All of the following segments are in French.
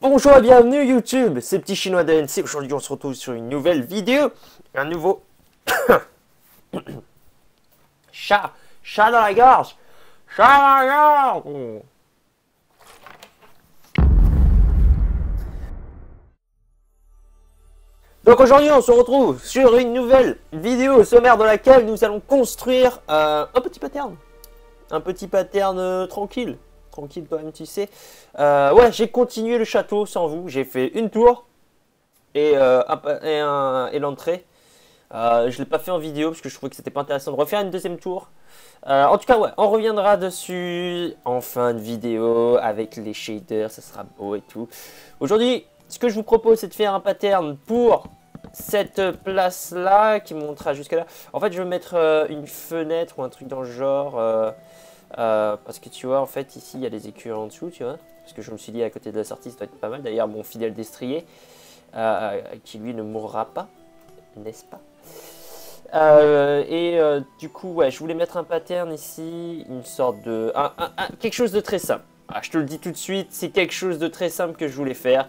Bonjour et bienvenue YouTube, c'est Petit Chinois d'ANC. Aujourd'hui on se retrouve sur une nouvelle vidéo, un nouveau chat, chat dans la gorge, chat dans la gorge. Donc aujourd'hui on se retrouve sur une nouvelle vidéo au sommaire de laquelle nous allons construire euh, un petit pattern, un petit pattern euh, tranquille, tranquille quand même, tu sais. Euh, ouais, j'ai continué le château sans vous. J'ai fait une tour et, euh, et, l'entrée. Euh, je ne l'ai pas fait en vidéo parce que je trouvais que c'était pas intéressant de refaire une deuxième tour. en tout cas, ouais, on reviendra dessus en fin de vidéo avec les shaders, ça sera beau et tout. Aujourd'hui, ce que je vous propose, c'est de faire un pattern pour cette place là qui montera jusqu'à là. En fait, je vais mettre une fenêtre ou un truc dans le genre. Euh, parce que tu vois, en fait, ici, il y a les écus en dessous, tu vois. Parce que je me suis dit, à côté de la sortie, ça doit être pas mal. D'ailleurs, mon fidèle destrier, euh, qui lui ne mourra pas, n'est-ce pas? Euh, et du coup, ouais, je voulais mettre un pattern ici, une sorte de... quelque chose de très simple. Ah, je te le dis tout de suite, c'est quelque chose de très simple que je voulais faire.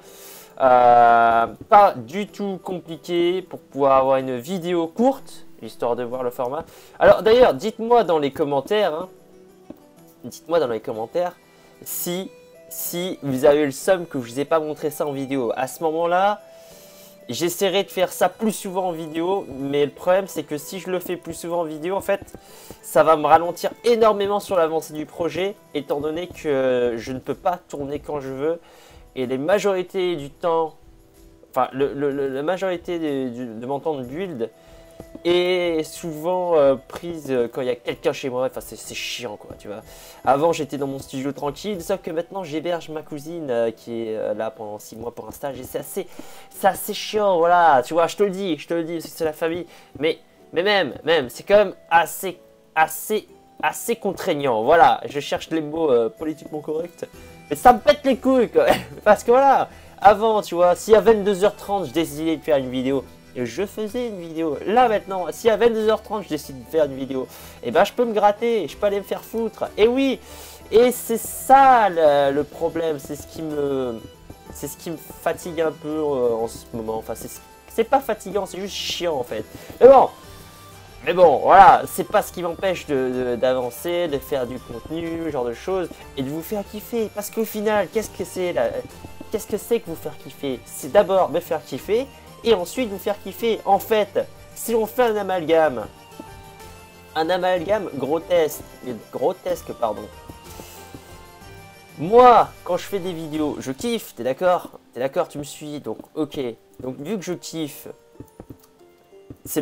pas du tout compliqué pour pouvoir avoir une vidéo courte, histoire de voir le format. Alors d'ailleurs, dites-moi dans les commentaires, hein, dites-moi dans les commentaires si, si vous avez le somme que je vous ai pas montré ça en vidéo. À ce moment-là, j'essaierai de faire ça plus souvent en vidéo, mais le problème c'est que si je le fais plus souvent en vidéo, en fait, ça va me ralentir énormément sur l'avancée du projet, étant donné que je ne peux pas tourner quand je veux, et les majorités du temps, enfin, la majorité de mon temps de build, et souvent euh, prise euh, quand il y a quelqu'un chez moi. Enfin, c'est chiant, quoi, tu vois. Avant, j'étais dans mon studio tranquille, sauf que maintenant, j'héberge ma cousine euh, qui est là pendant 6 mois pour un stage. Et c'est assez, assez chiant, voilà. Tu vois, je te le dis, je te le dis, c'est la famille. Mais, mais même, même, c'est quand même assez, assez, assez contraignant. Voilà, je cherche les mots politiquement corrects. Mais ça me pète les couilles, quoi. Parce que voilà, avant, tu vois, si à 22h30, je décidais de faire une vidéo je faisais une vidéo. Là maintenant, si à 22h30 je décide de faire une vidéo, et eh ben je peux me gratter, je peux aller me faire foutre. Et oui, et c'est ça le, problème, c'est ce qui me c'est ce qui me fatigue un peu euh, en ce moment. Enfin, c'est pas fatigant, c'est juste chiant en fait. Mais bon, mais bon, voilà, c'est pas ce qui m'empêche d'avancer, de, faire du contenu, genre de choses, et de vous faire kiffer. Parce qu'au final, qu'est-ce que c'est Qu'est-ce que c'est que vous faire kiffer? C'est d'abord me faire kiffer, et ensuite vous faire kiffer. En fait, si on fait un amalgame, un amalgame grotesque, grotesque pardon. Moi, quand je fais des vidéos, je kiffe, t'es d'accord? T'es d'accord, tu me suis, donc ok. Donc vu que je kiffe,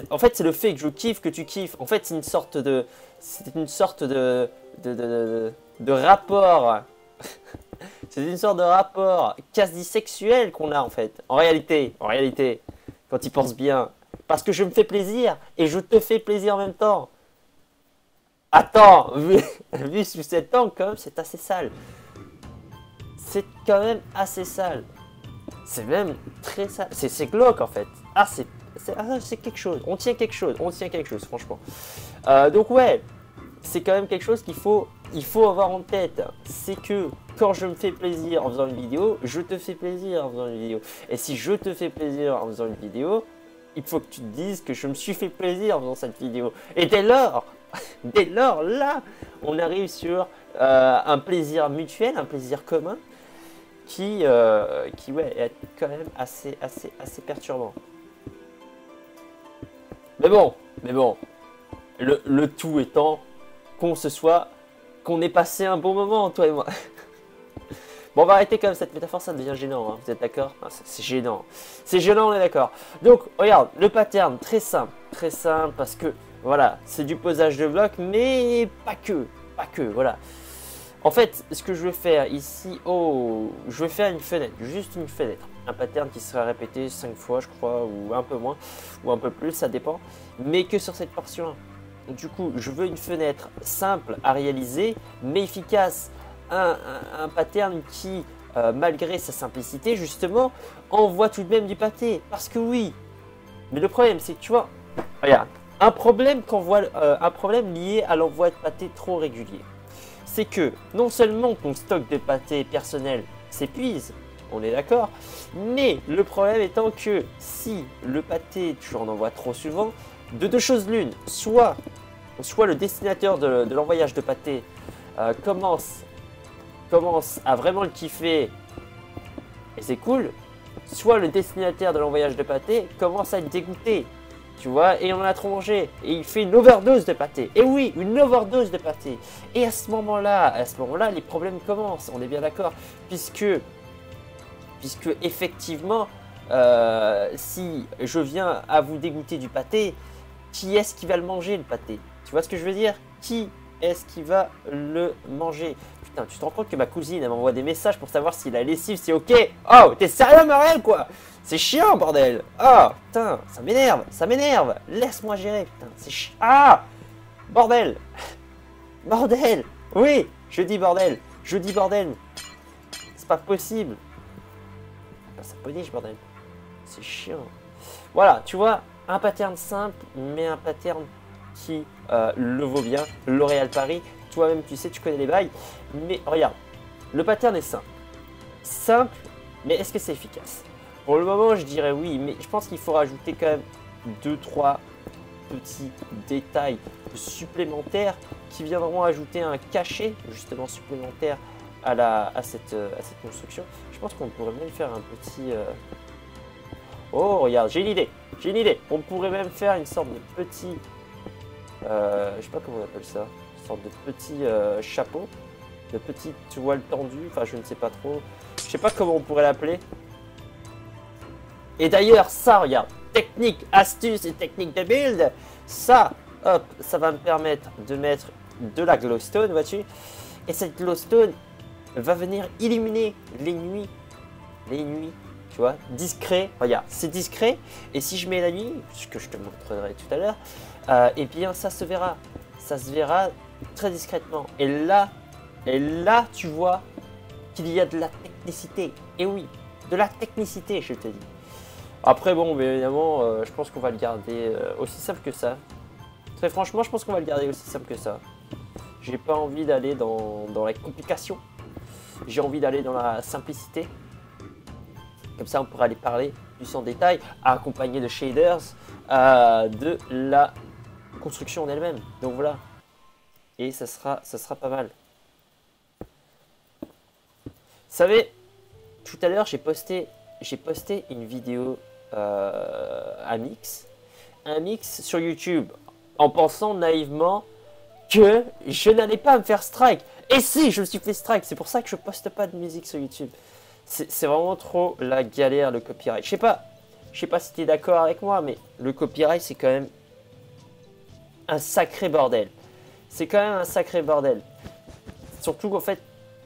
en fait c'est le fait que je kiffe que tu kiffes. En fait c'est une sorte de, c'est une sorte de, de, de, rapport c'est une sorte de rapport quasi sexuel qu'on a en fait. En réalité, en réalité, quand il pense bien. Parce que je me fais plaisir et je te fais plaisir en même temps. Attends, vu, vu sous cet angle, quand même, c'est assez sale. C'est quand même assez sale. C'est même très sale. C'est glauque en fait. Ah, c'est ah, quelque chose. On tient quelque chose. On tient quelque chose, franchement. Euh, donc, ouais, c'est quand même quelque chose qu'il faut, il faut avoir en tête. C'est que quand je me fais plaisir en faisant une vidéo, je te fais plaisir en faisant une vidéo. Et si je te fais plaisir en faisant une vidéo, il faut que tu te dises que je me suis fait plaisir en faisant cette vidéo. Et dès lors, dès lors, là, on arrive sur euh, un plaisir mutuel, un plaisir commun, qui, euh, qui ouais, est quand même assez, assez, assez perturbant. Mais bon, mais bon, le, le tout étant qu'on se soit, qu'on ait passé un bon moment, toi et moi. bon, on va arrêter comme cette métaphore, ça devient gênant, hein. vous êtes d'accord? Ah, C'est gênant. C'est gênant, on est d'accord. Donc, regarde, le pattern, très simple. Très simple, parce que, voilà, c'est du posage de blocs, mais pas que. Pas que, voilà. En fait, ce que je vais faire ici, oh, je vais faire une fenêtre, juste une fenêtre. Un pattern qui sera répété 5 fois, je crois, ou un peu moins, ou un peu plus, ça dépend. Mais que sur cette portion du coup, je veux une fenêtre simple à réaliser, mais efficace. Un, pattern qui, euh, malgré sa simplicité, justement, envoie tout de même du pâté. Parce que oui. Mais le problème, c'est que tu vois, regarde, un problème, euh, un problème lié à l'envoi de pâté trop régulier. C'est que non seulement ton stock de pâté personnel s'épuise, on est d'accord. Mais le problème étant que si le pâté, tu en envoies trop souvent, de deux choses l'une, soit, soit le destinateur de, l'envoyage de pâté euh, commence, à vraiment le kiffer et c'est cool, soit le destinataire de l'envoyage de pâté commence à être dégoûté tu vois, et on a trop mangé, et il fait une overdose de pâté. Et oui, une overdose de pâté. Et à ce moment-là, à ce moment-là, les problèmes commencent, on est bien d'accord, puisque, puisque effectivement, euh, si je viens à vous dégoûter du pâté, qui est-ce qui va le manger le pâté? Tu vois ce que je veux dire? Qui est-ce qui va le manger? Putain, tu te rends compte que ma cousine, elle m'envoie des messages pour savoir si la lessive c'est ok? Oh, t'es sérieux Marielle quoi! C'est chiant, bordel! Ah, putain, ça m'énerve, ça m'énerve! Laisse-moi gérer, putain, c'est chiant Ah! Bordel! Bordel! Oui, je dis bordel! Je dis bordel! C'est pas possible! Ça puniche, bordel! C'est chiant. Voilà, tu vois, un pattern simple, mais un pattern qui euh, le vaut bien. L'Oréal Paris, toi-même, tu sais, tu connais les bails. Mais regarde, le pattern est simple. Simple, mais est-ce que c'est efficace? Pour le moment, je dirais oui, mais je pense qu'il faut rajouter quand même 2-3 petits détails supplémentaires qui viendront ajouter un cachet justement supplémentaire à, la, à, cette, construction. Je pense qu'on pourrait même faire un petit... Euh, oh, regarde, j'ai une idée, j'ai une idée. On pourrait même faire une sorte de petit... Euh, je sais pas comment on appelle ça. Une sorte de petit euh, chapeau, de petite toile tendue, enfin je ne sais pas trop. Je sais pas comment on pourrait l'appeler. Et d'ailleurs, ça, regarde, technique, astuce et technique de build, ça, hop, ça va me permettre de mettre de la glowstone, vois-tu Et cette glowstone va venir illuminer les nuits, les nuits, tu vois, discret, regarde, c'est discret, et si je mets la nuit, ce que je te montrerai tout à l'heure, euh, eh bien, ça se verra, ça se verra très discrètement. Et là, et là, tu vois qu'il y a de la technicité. Et oui, de la technicité, je te dis. Après, bon, mais évidemment, euh, je pense qu'on va le garder euh, aussi simple que ça. Très franchement, je pense qu'on va le garder aussi simple que ça. J'ai pas envie d'aller dans, dans la complication. J'ai envie d'aller dans la simplicité. Comme ça, on pourra aller parler plus en détail, accompagné de shaders, euh, de la construction en elle-même. Donc voilà. Et ça sera, ça sera pas mal. Vous savez, tout à l'heure, j'ai posté, j'ai posté une vidéo euh, un mix, un mix sur YouTube, en pensant naïvement que je n'allais pas me faire strike. Et si, je me suis fait strike, c'est pour ça que je poste pas de musique sur YouTube. C'est vraiment trop la galère, le copyright. Je sais pas, je sais pas si tu es d'accord avec moi, mais le copyright, c'est quand même un sacré bordel. C'est quand même un sacré bordel. Surtout qu'en fait,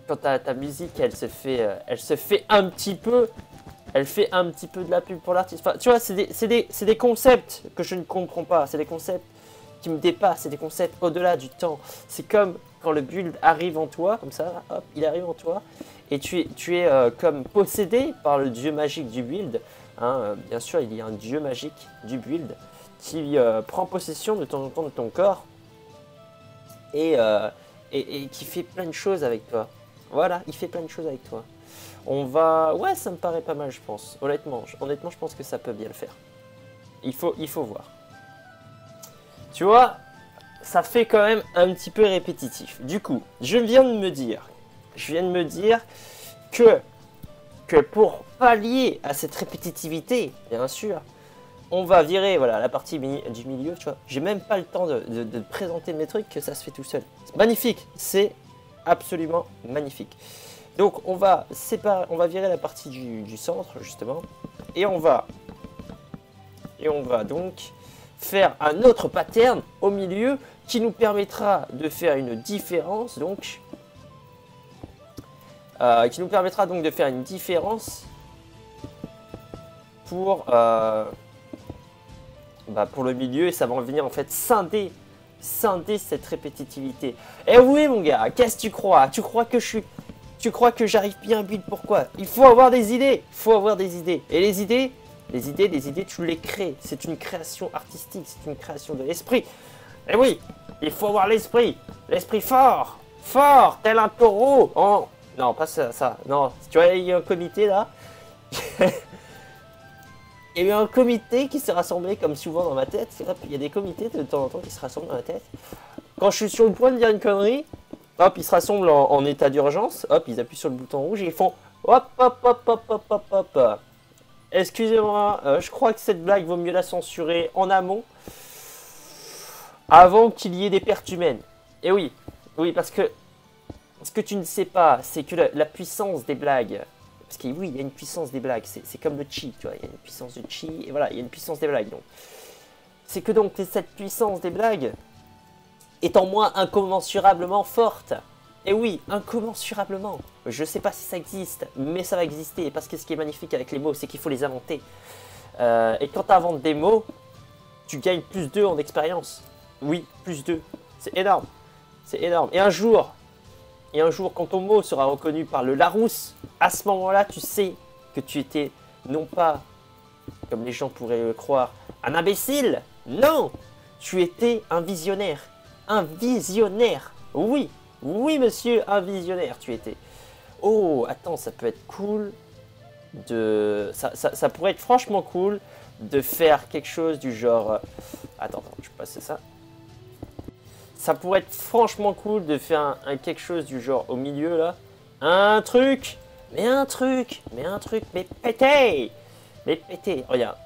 quand ta, ta musique, elle se fait, euh, elle se fait un petit peu elle fait un petit peu de la pub pour l'artiste. Enfin, tu vois, c'est des, des, concepts que je ne comprends pas. C'est des concepts qui me dépassent. C'est des concepts au-delà du temps. C'est comme quand le build arrive en toi, comme ça, hop, il arrive en toi. Et tu es, tu es euh, comme possédé par le dieu magique du build. Hein, euh, bien sûr, il y a un dieu magique du build qui euh, prend possession de temps en temps de ton corps et, et, qui fait plein de choses avec toi. Voilà, il fait plein de choses avec toi. On va... Ouais, ça me paraît pas mal, je pense. Honnêtement, honnêtement, je pense que ça peut bien le faire. Il faut, il faut voir. Tu vois, ça fait quand même un petit peu répétitif. Du coup, je viens de me dire, je viens de me dire que, que pour pallier à cette répétitivité, bien sûr, on va virer voilà, la partie du milieu, tu vois. J'ai même pas le temps de, présenter mes trucs que ça se fait tout seul. Magnifique, c'est absolument magnifique. Donc on va séparer, on va virer la partie du, centre justement, et on va et on va donc faire un autre pattern au milieu qui nous permettra de faire une différence donc euh, qui nous permettra donc de faire une différence pour euh, bah, pour le milieu et ça va venir en fait scinder scinder cette répétitivité. Eh oui mon gars, qu'est-ce que tu crois? Tu crois que je suis tu crois que j'arrive bien à build Pourquoi? Il faut avoir des idées. Il faut avoir des idées. Et les idées, les idées, les idées, tu les crées. C'est une création artistique. C'est une création de l'esprit. Et oui, il faut avoir l'esprit. L'esprit fort. Fort, tel un taureau. Oh, non, pas ça, ça. Non, tu vois, il y a un comité là. il y a eu un comité qui s'est rassemblé, comme souvent dans ma tête. il y a des comités de temps en temps qui se rassemblent dans ma tête. Quand je suis sur le point de dire une connerie, hop, ils se rassemblent en, état d'urgence. Hop, ils appuient sur le bouton rouge et ils font hop, hop, hop, hop, hop, hop, hop. Excusez-moi, euh, je crois que cette blague vaut mieux la censurer en amont, avant qu'il y ait des pertes humaines. Et oui, oui, parce que ce que tu ne sais pas, c'est que la, puissance des blagues, parce que oui, il y a une puissance des blagues, c'est comme le chi, tu vois, il y a une puissance du chi, et voilà, il y a une puissance des blagues. C'est que donc cette puissance des blagues est en moi incommensurablement forte. Et oui, incommensurablement. Je sais pas si ça existe, mais ça va exister. Parce que ce qui est magnifique avec les mots, c'est qu'il faut les inventer. Euh, et quand tu inventes des mots, tu gagnes plus 2 en expérience. Oui, plus 2. C'est énorme. C'est énorme. Et un jour, et un jour, quand ton mot sera reconnu par le Larousse, à ce moment-là, tu sais que tu étais non pas, comme les gens pourraient le croire, un imbécile. Non, tu étais un visionnaire. Un visionnaire. Oui, oui, monsieur, un visionnaire, tu étais. Oh, attends, ça peut être cool de... Ça, pourrait être franchement cool de faire quelque chose du genre... Euh, attends, attends, je vais passer ça. Ça pourrait être franchement cool de faire un, quelque chose du genre au milieu, là. Un truc Mais un truc Mais un truc Mais pété Mais pété Regarde.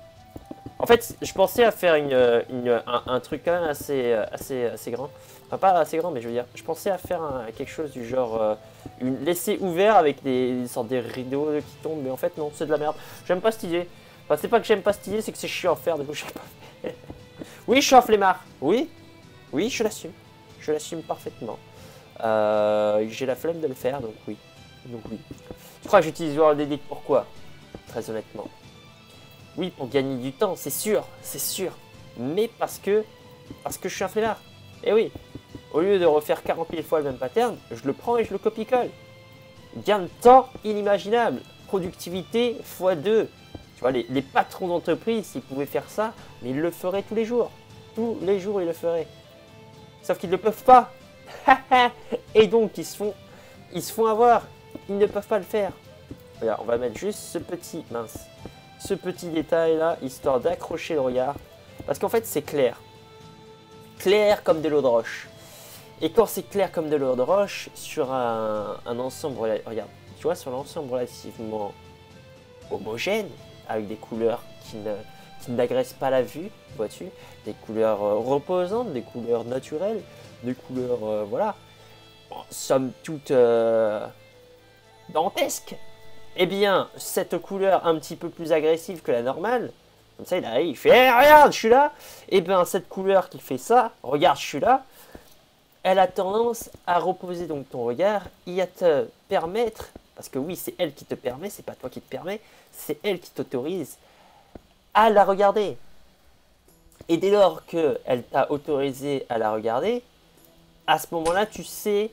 En fait, je pensais à faire une, un, truc quand même assez, assez, assez grand. Enfin, pas assez grand, mais je veux dire, je pensais à faire quelque chose du genre euh, une laisser ouvert avec des, sortes de rideaux qui tombent, mais en fait, non, c'est de la merde. J'aime pas cette. Enfin, c'est pas que j'aime pas cette c'est que c'est chiant à faire, du coup, je oui, je suis un flemmard. Oui, oui, je l'assume. Je l'assume parfaitement. Euh, J'ai la flemme de le faire, donc oui. Donc oui. Tu crois que j'utilise WorldEdit pourquoi Très honnêtement. Oui, pour gagner du temps, c'est sûr, c'est sûr. Mais parce que, parce que je suis un flemmard. Et eh oui, au lieu de refaire 40 000 fois le même pattern, je le prends et je le copie-colle. Gain de temps inimaginable. Productivité x2. Tu vois, les, les patrons d'entreprise, s'ils pouvaient faire ça, mais ils le feraient tous les jours. Tous les jours, ils le feraient. Sauf qu'ils ne peuvent pas. et donc, ils se, font, ils se font avoir. Ils ne peuvent pas le faire. Regarde, on va mettre juste ce petit, mince, ce petit détail là, histoire d'accrocher le regard. Parce qu'en fait, c'est clair. Clair comme de l'eau de roche. Et quand c'est clair comme de l'eau de roche, sur un, ensemble, regarde, tu vois, sur l'ensemble relativement homogène, avec des couleurs qui ne qui n'agressent pas la vue, vois-tu, des couleurs euh, reposantes, des couleurs naturelles, des couleurs, euh, voilà, somme toute euh, dantesques. Eh bien, cette couleur un petit peu plus agressive que la normale, comme ça il arrive, fait eh, regarde, je suis là. Eh bien, cette couleur qui fait ça, regarde, je suis là, elle a tendance à reposer donc ton regard et à te permettre, parce que oui, c'est elle qui te permet, c'est pas toi qui te permet, c'est elle qui t'autorise à la regarder. Et dès lors qu'elle t'a autorisé à la regarder, à ce moment-là, tu sais,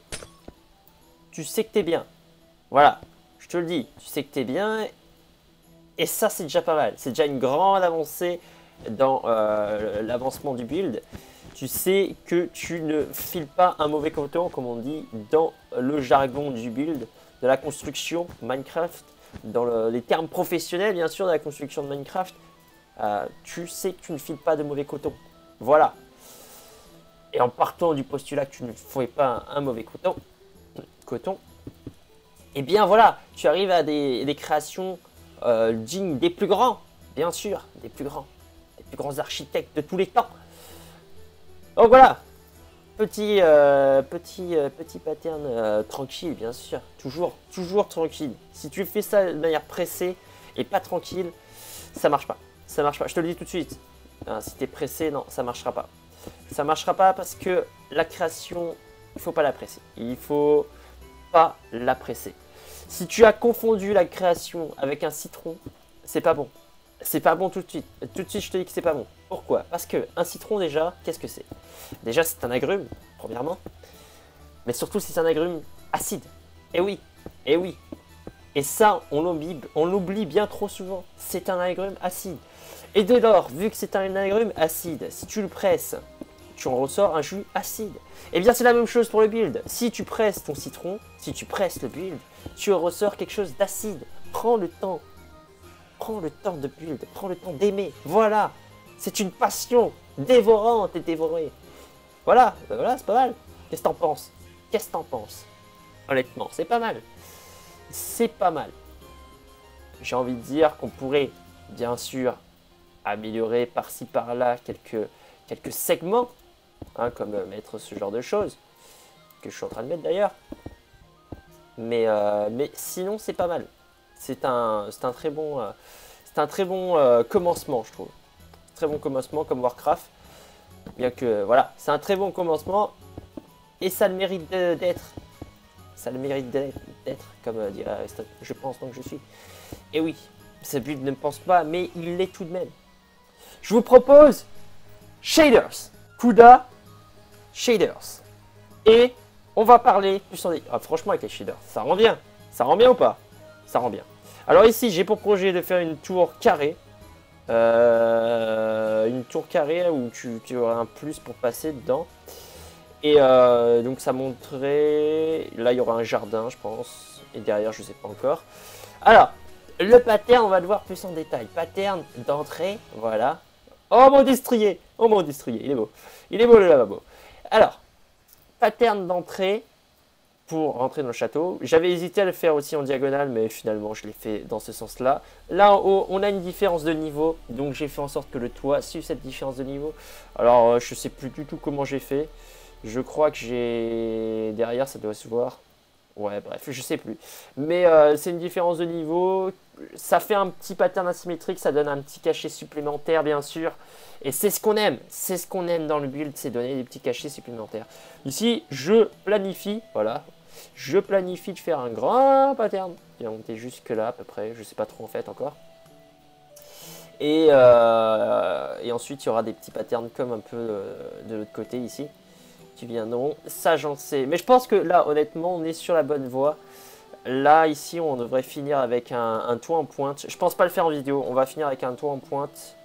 tu sais que t'es bien. Voilà, je te le dis, tu sais que t'es bien. Et ça, c'est déjà pas mal. C'est déjà une grande avancée dans euh, l'avancement du build. Tu sais que tu ne files pas un mauvais coton, comme on dit, dans le jargon du build, de la construction Minecraft, dans les termes professionnels, bien sûr, de la construction de Minecraft. Euh, tu sais que tu ne files pas de mauvais coton. Voilà. Et en partant du postulat que tu ne fais pas un, mauvais coton, coton, eh bien voilà, tu arrives à des, créations euh, dignes des plus grands, bien sûr, des plus grands, des plus grands architectes de tous les temps. Donc voilà, petit, euh, petit, petit pattern tranquille, bien sûr, toujours, toujours tranquille. Si tu fais ça de manière pressée et pas tranquille, ça marche pas ça marche pas. Je te le dis tout de suite. Hein, si tu es pressé, non, ça marchera pas. Ça marchera pas parce que la création, il faut pas la presser. Il faut pas la presser. Si tu as confondu la création avec un citron, c'est pas bon. C'est pas bon tout de suite. Tout de suite, je te dis que c'est pas bon. Pourquoi? Parce que un citron, déjà, qu'est-ce que c'est? Déjà, c'est un agrume, premièrement. Mais surtout, c'est un agrume acide. Eh oui, eh oui. Et ça, on l'oublie bien trop souvent. C'est un agrume acide. Et dès lors, vu que c'est un agrume acide, si tu le presses, tu en ressors un jus acide. Et eh bien c'est la même chose pour le build. Si tu presses ton citron, si tu presses le build, tu en ressors quelque chose d'acide. Prends le temps Prends le temps de build, prends le temps d'aimer. Voilà, c'est une passion dévorante et dévorée. Voilà, ben voilà, c'est pas mal. Qu'est-ce que t'en penses? Qu'est-ce que t'en penses? Honnêtement, c'est pas mal. C'est pas mal. J'ai envie de dire qu'on pourrait, bien sûr, améliorer par-ci par-là quelques, quelques segments, hein, comme euh, mettre ce genre de choses, que je suis en train de mettre d'ailleurs. Mais, euh, mais sinon, c'est pas mal. C'est un, un très bon, euh, un très bon commencement, je trouve. Très bon commencement comme Warcraft. Bien que, voilà, c'est un très bon commencement. Et ça le mérite d'être. Ça le mérite d'être, comme dirait Je pense donc je suis. Et oui, ce build ne pense pas, mais il l'est tout de même. Je vous propose Shaders. Kuda Shaders. Et on va parler plus en ah, franchement, avec les shaders, ça rend bien. Ça rend bien ou pas? Ça rend bien. Alors ici, j'ai pour projet de faire une tour carrée. Euh, une tour carrée où tu, auras un plus pour passer dedans. Et euh, donc ça montrerait... Là, il y aura un jardin, je pense. Et derrière, je sais pas encore. Alors, le pattern, on va le voir plus en détail. Pattern d'entrée, voilà. Oh mon destrier Oh mon destrier, il est beau. Il est beau le lavabo. Alors, pattern d'entrée pour rentrer dans le château. J'avais hésité à le faire aussi en diagonale, mais finalement je l'ai fait dans ce sens-là. Là en haut, on a une différence de niveau, donc j'ai fait en sorte que le toit suive cette différence de niveau. Alors, euh, je sais plus du tout comment j'ai fait. Je crois que j'ai... Derrière, ça doit se voir. Ouais, bref, je sais plus. Mais euh, c'est une différence de niveau. Ça fait un petit pattern asymétrique, ça donne un petit cachet supplémentaire, bien sûr. Et c'est ce qu'on aime. C'est ce qu'on aime dans le build, c'est donner des petits cachets supplémentaires. Ici, je planifie, voilà. Je planifie de faire un grand pattern. Il va monter jusque là, à peu près. Je sais pas trop en fait encore. Et, euh, ensuite, il y aura des petits patterns comme un peu euh, de l'autre côté ici qui viendront. Sais. Mais je pense que là, honnêtement, on est sur la bonne voie. Là, ici, on devrait finir avec un, toit en pointe. Je pense pas le faire en vidéo. On va finir avec un toit en pointe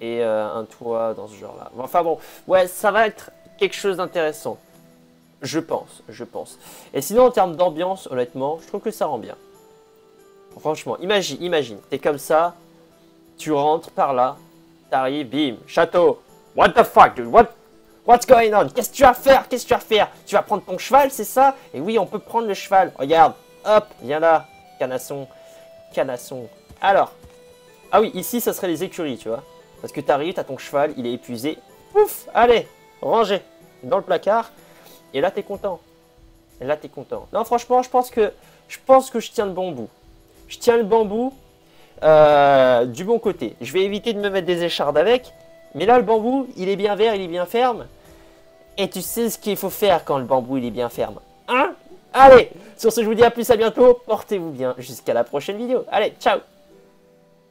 et euh, un toit dans ce genre-là. Enfin bon, ouais, ça va être quelque chose d'intéressant. Je pense, je pense. Et sinon, en termes d'ambiance, honnêtement, je trouve que ça rend bien. Franchement, imagine, imagine, t'es comme ça, tu rentres par là, t'arrives, bim, château. What the fuck, dude? What What's going on? Qu'est-ce que tu vas faire? Qu'est-ce que tu vas faire? Tu vas prendre ton cheval, c'est ça? Et oui, on peut prendre le cheval. Regarde, hop, viens là, canasson, canasson. Alors, ah oui, ici, ça serait les écuries, tu vois. Parce que tu arrives, tu as ton cheval, il est épuisé. Ouf, allez, rangé dans le placard. Et là, tu es content. Et là, tu es content. Non, franchement, je pense que je que je tiens le bon bout. Je tiens le bambou euh, du bon côté. Je vais éviter de me mettre des échardes avec, mais là, le bambou, il est bien vert, il est bien ferme. Et tu sais ce qu'il faut faire quand le bambou, il est bien ferme. Hein? Allez, sur ce, je vous dis à plus, à bientôt. Portez-vous bien jusqu'à la prochaine vidéo. Allez, ciao